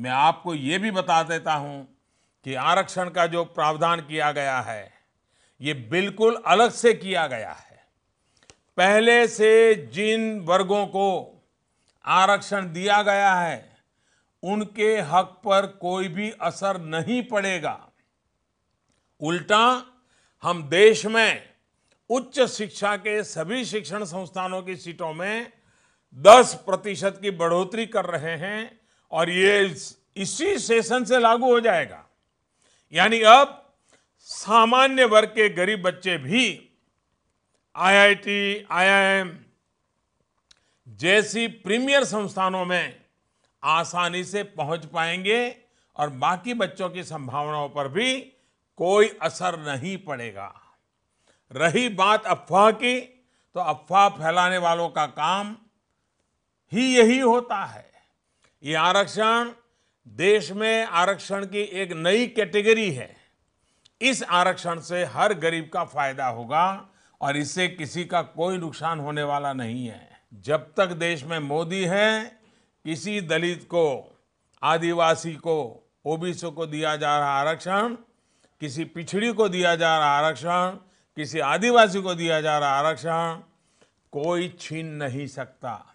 मैं आपको ये भी बता देता हूँ कि आरक्षण का जो प्रावधान किया गया है, ये बिल्कुल अलग से किया गया है। पहले से जिन वर्गों को आरक्षण दिया गया है, उनके हक पर कोई भी असर नहीं पड़ेगा। उल्टा, हम देश में उच्च शिक्षा के सभी शिक्षण संस्थानों की सीटों में 10 प्रतिशत की बढ़ोतरी कर रहे हैं। और ये इसी सेशन से लागू हो जाएगा। यानी अब सामान्य वर्ग के गरीब बच्चे भी आईआईटी, आईआईएम जैसी प्रीमियर संस्थानों में आसानी से पहुँच पाएँगे और बाकी बच्चों की संभावनाओं पर भी कोई असर नहीं पड़ेगा। रही बात अफवाह की तो अफवाह फैलाने वालों का काम ही यही होता है। ये आरक्षण देश में आरक्षण की एक नई कैटेगरी है। इस आरक्षण से हर गरीब का फ़ायदा होगा और इससे किसी का कोई नुकसान होने वाला नहीं है। जब तक देश में मोदी है, किसी दलित को, आदिवासी को, ओबीसी को दिया जा रहा आरक्षण, किसी पिछड़ी को दिया जा रहा आरक्षण, किसी आदिवासी को दिया जा रहा आरक्षण, कोई छीन नहीं सकता।